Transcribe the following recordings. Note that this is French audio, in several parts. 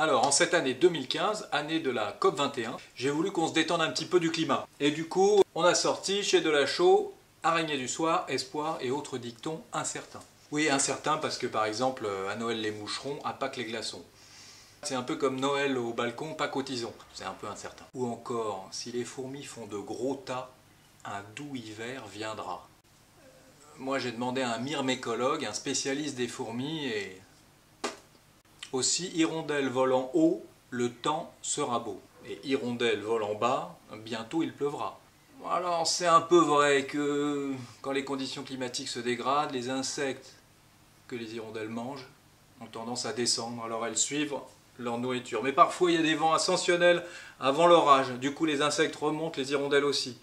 Alors, en cette année 2015, année de la COP21, j'ai voulu qu'on se détende un petit peu du climat. Et du coup, on a sorti chez Delachaux Araignée du soir, espoir et autres dictons incertains. Oui, incertains parce que par exemple, à Noël les moucherons, à Pâques les glaçons. C'est un peu comme Noël au balcon, pas. C'est un peu incertain. Ou encore, si les fourmis font de gros tas, un doux hiver viendra. Moi j'ai demandé à un myrmécologue, un spécialiste des fourmis, et aussi hirondelle volant haut, le temps sera beau. Et hirondelle volant bas, bientôt il pleuvra. Alors c'est un peu vrai que quand les conditions climatiques se dégradent, les insectes que les hirondelles mangent ont tendance à descendre, alors elles suivent leur nourriture. Mais parfois, il y a des vents ascensionnels avant l'orage. Du coup, les insectes remontent, les hirondelles aussi.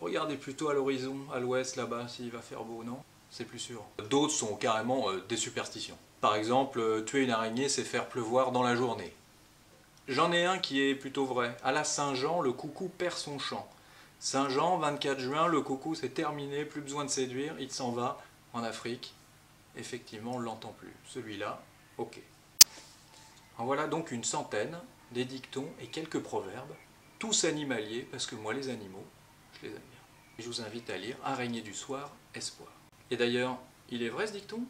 Regardez plutôt à l'horizon, à l'ouest, là-bas, s'il va faire beau, non? C'est plus sûr. D'autres sont carrément euh, des superstitions. Par exemple, euh, tuer une araignée, c'est faire pleuvoir dans la journée. J'en ai un qui est plutôt vrai. À la Saint-Jean, le coucou perd son chant. Saint-Jean, 24 juin, le coucou c'est terminé, plus besoin de séduire, il s'en va en Afrique. Effectivement, on l'entend plus. Celui-là, ok. En voilà donc une centaine, des dictons et quelques proverbes, tous animaliers, parce que moi les animaux, je les bien. Et je vous invite à lire Araignée du soir, espoir. Et d'ailleurs, il est vrai ce dicton?